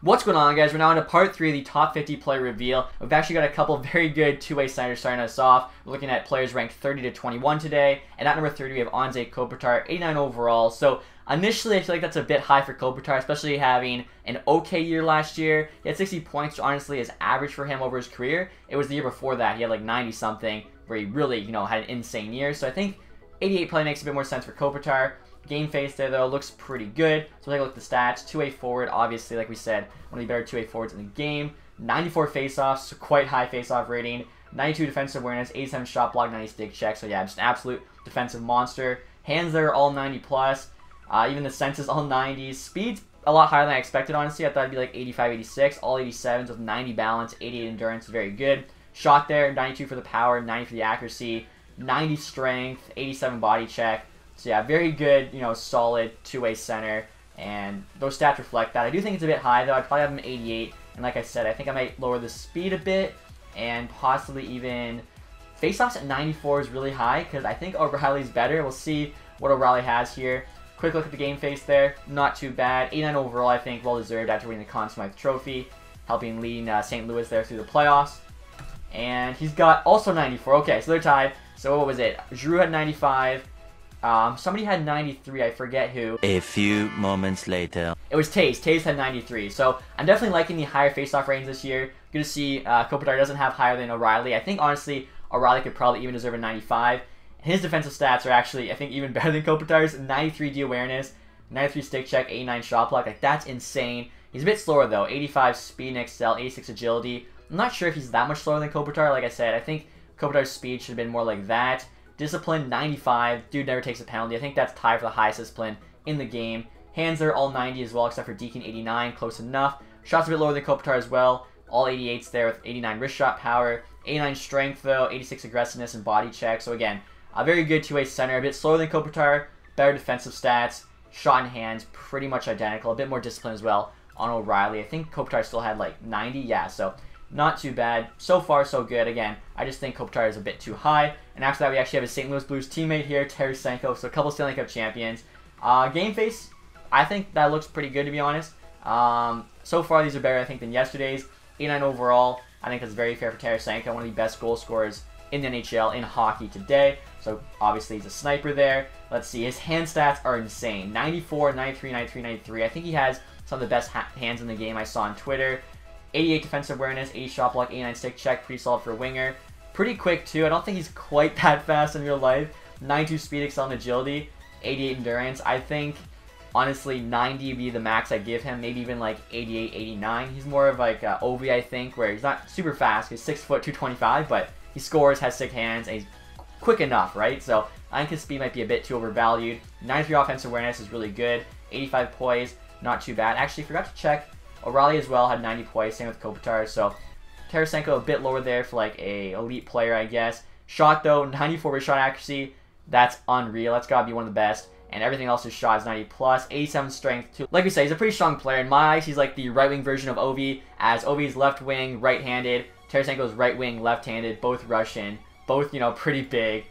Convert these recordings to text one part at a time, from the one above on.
What's going on guys? We're now into part 3 of the top 50 player reveal. We've actually got a couple very good two-way centers starting us off. We're looking at players ranked 30 to 21 today. And at number 30 we have Anze Kopitar, 89 overall. So initially I feel like that's a bit high for Kopitar, especially having an okay year last year. He had 60 points, which honestly is average for him over his career. It was the year before that. He had like 90 something where he really, you know, had an insane year. So I think 88 play makes a bit more sense for Kopitar. Game face there, though, looks pretty good. So take a look at the stats. 2-way forward, obviously, like we said, one of the better 2-way forwards in the game. 94 face-offs, so quite high face-off rating. 92 defensive awareness, 87 shot block, 90 stick check. So yeah, just an absolute defensive monster. Hands there, all 90 plus. Uh, even the senses, all 90s. Speed's a lot higher than I expected, honestly. I thought it'd be like 85, 86. All 87s with 90 balance, 88 endurance, very good. Shot there, 92 for the power, 90 for the accuracy, 90 strength, 87 body check. So yeah, very good, you know, solid two-way center, and those stats reflect that. I do think it's a bit high, though. I'd probably have him 88, and like I said, I think I might lower the speed a bit, and possibly even... Face-offs at 94 is really high, because I think O'Reilly's better. We'll see what O'Reilly has here. Quick look at the game face there. Not too bad. 89 overall, I think, well-deserved after winning the Conn Smythe Trophy, helping lead uh, St. Louis there through the playoffs. And he's got also 94. Okay, so they're tied. So what was it? Drew had 95, um, somebody had 93, I forget who. A few moments later. It was Taze. Taze had 93. So I'm definitely liking the higher face-off range this year. Good to see uh, Kopitar doesn't have higher than O'Reilly. I think, honestly, O'Reilly could probably even deserve a 95. His defensive stats are actually, I think, even better than Kopitar's. 93 D awareness, 93 stick check, 89 shot block. Like, that's insane. He's a bit slower, though. 85 speed and excel, 86 agility. I'm not sure if he's that much slower than Kopitar. Like I said, I think Kopitar's speed should have been more like that. Discipline, 95. Dude never takes a penalty. I think that's tied for the highest discipline in the game. Hands are all 90 as well, except for deking 89. Close enough. Shots a bit lower than Kopitar as well. All 88s there with 89 wrist shot power. 89 strength, though. 86 aggressiveness and body check. So, again, a very good two-way center. A bit slower than Kopitar. Better defensive stats. Shot in hands, pretty much identical. A bit more discipline as well on O'Reilly. I think Kopitar still had like 90. Yeah, so not too bad. So far, so good. Again, I just think Kopitar is a bit too high. And after that, we actually have a St. Louis Blues teammate here, Terry Tarasenko. So a couple Stanley Cup champions. Uh, game face, I think that looks pretty good, to be honest. Um, so far, these are better, I think, than yesterday's. 89 overall. I think that's very fair for Terry Tarasenko, one of the best goal scorers in the NHL in hockey today. So obviously he's a sniper there. Let's see, his hand stats are insane. 94, 93, 93, 93. I think he has some of the best hands in the game I saw on Twitter. 88 defensive awareness, 80 shot block, 89 stick check, pretty solid for winger. Pretty quick too. I don't think he's quite that fast in real life. 92 speed, excel, and agility, 88 endurance. I think honestly 90 would be the max I give him. Maybe even like 88, 89. He's more of like uh, Ovi, I think, where he's not super fast. He's six foot 225, but he scores, has sick hands, and he's quick enough, right? So I think his speed might be a bit too overvalued. 93 offensive awareness is really good. 85 poise, not too bad. Actually, forgot to check O'Reilly as well had 90 poise, same with Kopitar. So Tarasenko a bit lower there for like a elite player, I guess. Shot though, 94 with shot accuracy. That's unreal. That's gotta be one of the best. And everything else is shot is 90 plus, 87 strength too. Like we said, he's a pretty strong player. In my eyes, he's like the right wing version of Ovi, as Ovi's left wing, right handed. Tarasenko's right wing, left handed, both Russian, both, you know, pretty big.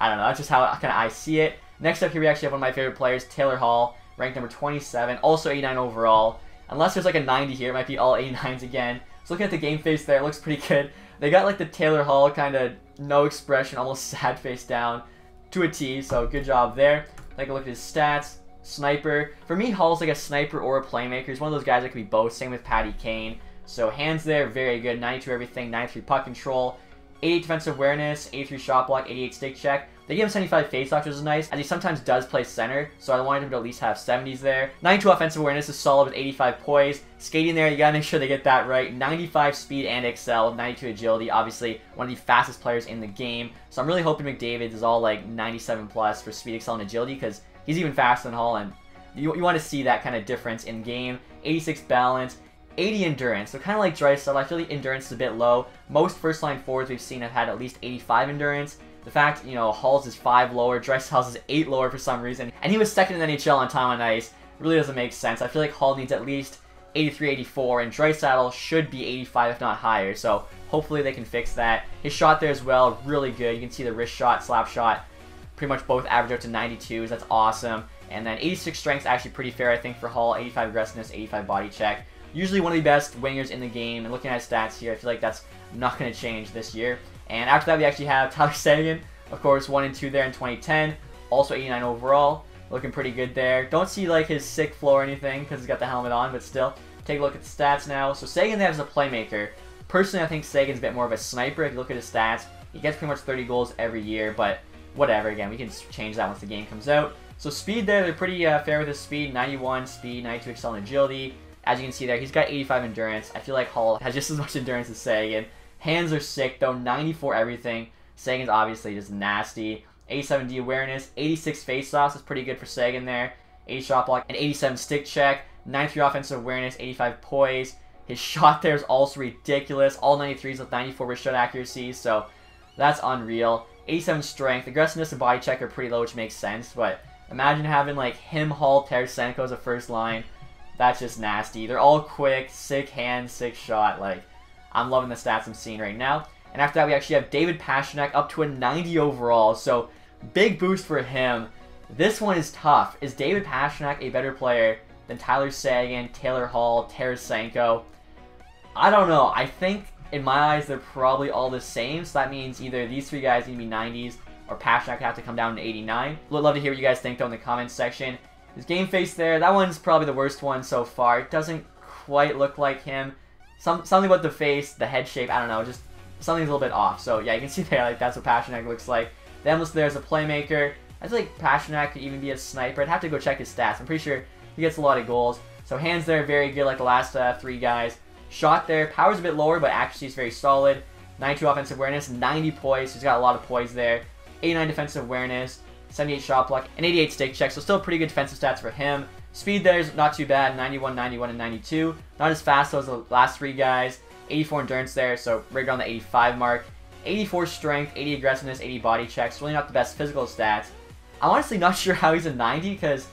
I don't know, that's just how kind of I see it. Next up here, we actually have one of my favorite players, Taylor Hall, ranked number 27, also 89 overall. Unless there's like a 90 here, it might be all 89s again. Looking at the game face there, it looks pretty good. They got like the Taylor Hall kind of no expression, almost sad face down to a T, so good job there. Take a look at his stats. Sniper. For me, Hall's like a sniper or a playmaker. He's one of those guys that can be both. Same with Patty Kane. So hands there, very good. 92 everything, 93 puck control, 88 defensive awareness, 83 shot block, 88 stick check. They give him 75 faceoff, which is nice, as he sometimes does play center, so I wanted him to at least have 70s there. 92 offensive awareness is solid with 85 poise. Skating there, you gotta make sure they get that right. 95 speed and excel, 92 agility, obviously one of the fastest players in the game. So I'm really hoping McDavid is all like 97 plus for speed, excel, and agility, because he's even faster than Hall, and you, you want to see that kind of difference in game. 86 balance, 80 endurance. So kind of like Draisaitl, I feel like endurance is a bit low. Most first-line forwards we've seen have had at least 85 endurance. The fact, you know, Hall's is 5 lower, Draisaitl's is 8 lower for some reason, and he was second in the NHL on time on ice, really doesn't make sense. I feel like Hall needs at least 83, 84, and Draisaitl should be 85 if not higher, so hopefully they can fix that. His shot there as well, really good. You can see the wrist shot, slap shot, pretty much both average out to 92s, that's awesome. And then 86 strength is actually pretty fair, I think, for Hall, 85 aggressiveness, 85 body check. Usually one of the best wingers in the game. And looking at stats here, I feel like that's not going to change this year. And after that, we actually have Tyler Seguin, of course, 1 and 2 there in 2010, also 89 overall. Looking pretty good there. Don't see like his sick floor or anything because he's got the helmet on, but still. Take a look at the stats now. So Seguin has a playmaker. Personally, I think Seguin's a bit more of a sniper. If you look at his stats, he gets pretty much 30 goals every year, but whatever. Again, we can change that once the game comes out. So speed there, they're pretty uh, fair with his speed. 91 speed, 92 excel and agility. As you can see there, he's got 85 endurance. I feel like Hall has just as much endurance as Seguin. Hands are sick though, 94 everything. Seguin's obviously just nasty. 87 D awareness, 86 face-offs is pretty good for Seguin there. 80 shot block, and 87 stick check. 93 offensive awareness, 85 poise. His shot there is also ridiculous. All 93s with 94 wrist shot accuracy, so that's unreal. 87 strength. Aggressiveness and body check are pretty low, which makes sense, but imagine having like him, Hall, Tarasenko as a first line. That's just nasty. They're all quick, sick hand, sick shot. Like, I'm loving the stats I'm seeing right now. And after that, we actually have David Pastrnak up to a 90 overall, so big boost for him. This one is tough. Is David Pastrnak a better player than Tyler Seguin, Taylor Hall, Tarasenko? I don't know. I think in my eyes they're probably all the same. So that means either these three guys need to be 90s or Pastrnak have to come down to 89. Would love to hear what you guys think though in the comments section. His game face there, that one's probably the worst one so far. It doesn't quite look like him. Some something about the face, the head shape, I don't know, just something's a little bit off. So yeah, you can see there, like that's what Pastrnak looks like. The Emless there is a playmaker. I feel like Pastrnak could even be a sniper. I'd have to go check his stats. I'm pretty sure he gets a lot of goals. So hands there, very good like the last uh, three guys. Shot there, power's a bit lower, but accuracy is very solid. 92 offensive awareness, 90 poise. He's got a lot of poise there. 89 defensive awareness, 78 shot block, and 88 stick check. So still pretty good defensive stats for him. Speed there is not too bad, 91, 91, and 92. Not as fast as the last three guys. 84 endurance there, so right around the 85 mark. 84 strength, 80 aggressiveness, 80 body checks. Really not the best physical stats. I'm honestly not sure how he's a 90 because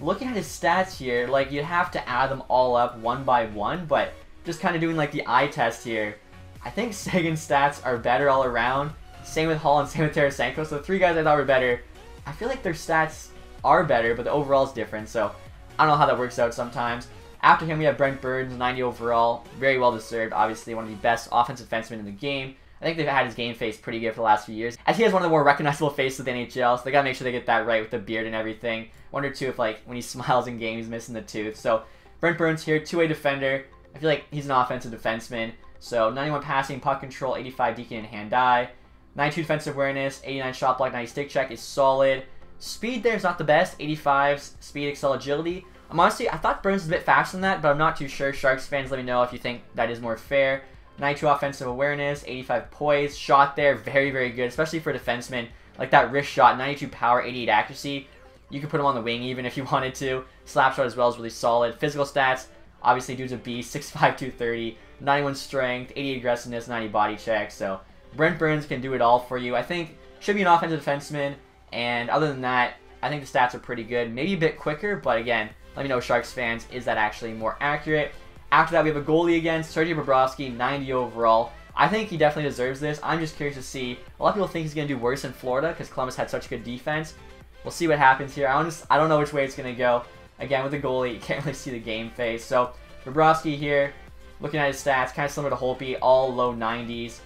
looking at his stats here, like you'd have to add them all up one by one, but just kind of doing like the eye test here. I think Seguin's stats are better all around. Same with Hall and same with Tarasenko. So the three guys I thought were better. I feel like their stats are better, but the overall is different. So I don't know how that works out sometimes. After him, we have Brent Burns, 90 overall. Very well deserved. Obviously, one of the best offensive defensemen in the game. I think they've had his game face pretty good for the last few years. As he has one of the more recognizable faces of the NHL, so they gotta make sure they get that right with the beard and everything. Wonder too if like when he smiles in game he's missing the tooth. So Brent Burns here, two-way defender. I feel like he's an offensive defenseman. So 91 passing, puck control, 85 DK and hand-eye. 92 defensive awareness, 89 shot block, 90 stick check is solid. Speed there is not the best, 85 speed, excel, agility. I'm honestly, I thought Burns was a bit faster than that, but I'm not too sure. Sharks fans, let me know if you think that is more fair. 92 offensive awareness, 85 poise, shot there, very, very good, especially for a defenseman. Like that wrist shot, 92 power, 88 accuracy. You could put him on the wing even if you wanted to. Slap shot as well is really solid. Physical stats, obviously dude's a beast, 6'5", 230, 91 strength, 80 aggressiveness, 90 body check. So Brent Burns can do it all for you. I think should be an offensive defenseman, and other than that, I think the stats are pretty good. Maybe a bit quicker, but again, let me know, Sharks fans, is that actually more accurate? After that, we have a goalie again, Sergei Bobrovsky, 90 overall. I think he definitely deserves this. I'm just curious to see. A lot of people think he's going to do worse in Florida because Columbus had such good defense. We'll see what happens here. I don't, I don't know which way it's going to go. Again, with the goalie, you can't really see the game face. So, Bobrovsky here, looking at his stats, kind of similar to Holtby, all low 90s.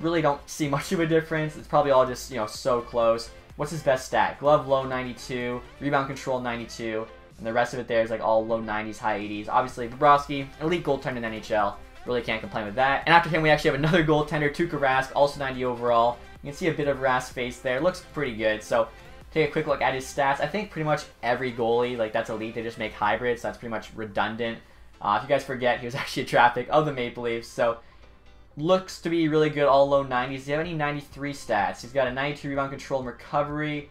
Really don't see much of a difference. It's probably all just, you know, so close. What's his best stat? Glove low 92, rebound control 92, and the rest of it there is like all low 90s, high 80s. Obviously, Bobrovsky, elite goaltender in NHL. Really can't complain with that. And after him, we actually have another goaltender, Tuukka Rask, also 90 overall. You can see a bit of Rask's face there. Looks pretty good. So take a quick look at his stats. I think pretty much every goalie, like that's elite, they just make hybrids. So that's pretty much redundant. Uh, if you guys forget, he was actually a traffic of the Maple Leafs. So looks to be really good, all low 90s. Does he have any 93 stats? He's got a 92 rebound control and recovery.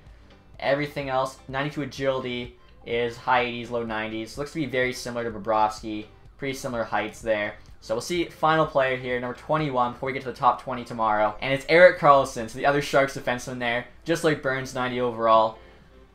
Everything else, 92 agility is high 80s, low 90s. Looks to be very similar to Bobrovsky. Pretty similar heights there. So we'll see final player here, number 21, before we get to the top 20 tomorrow. And it's Erik Karlsson, so the other Sharks defenseman there. Just like Burns, 90 overall.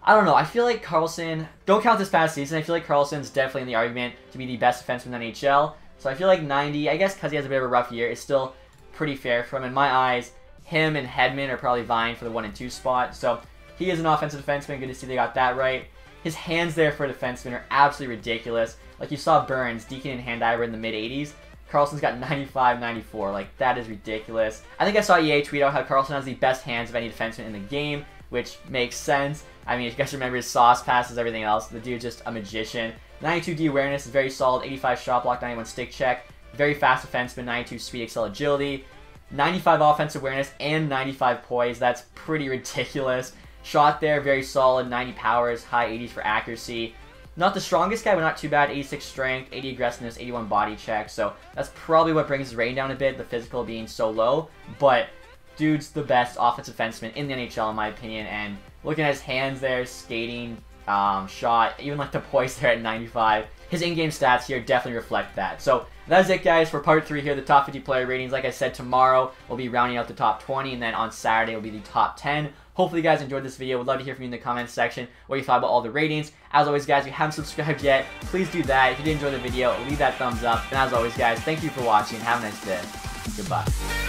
I don't know. I feel like Carlson, don't count this past season, I feel like Karlsson's definitely in the argument to be the best defenseman in the NHL. So I feel like 90, I guess because he has a bit of a rough year, is still pretty fair for him. In my eyes, him and Hedman are probably vying for the 1 and 2 spot. So he is an offensive defenseman. Good to see they got that right. His hands there for a defenseman are absolutely ridiculous. Like you saw Burns, Deacon, and Handiver in the mid 80s. Karlsson's got 95, 94. Like, that is ridiculous. I think I saw EA tweet out how Carlson has the best hands of any defenseman in the game, which makes sense. I mean, if you guys remember his sauce passes, everything else, the dude's just a magician. 92 D awareness is very solid, 85 shot block, 91 stick check. Very fast defenseman, 92 speed, excel, agility. 95 offense awareness and 95 poise. That's pretty ridiculous. Shot there, very solid. 90 powers, high 80s for accuracy. Not the strongest guy, but not too bad. 86 strength, 80 aggressiveness, 81 body check. So that's probably what brings his rating down a bit, the physical being so low. But dude's the best offensive defenseman in the NHL, in my opinion. And looking at his hands there, skating, um, shot, even like the poise there at 95. His in-game stats here definitely reflect that. So that's it, guys, for part three here, the top 50 player ratings. Like I said, tomorrow we'll be rounding out the top 20, and then on Saturday will be the top 10. Hopefully you guys enjoyed this video. Would love to hear from you in the comments section what you thought about all the ratings. As always, guys, if you haven't subscribed yet, please do that. If you did enjoy the video, leave that thumbs up. And as always, guys, thank you for watching. Have a nice day. Goodbye.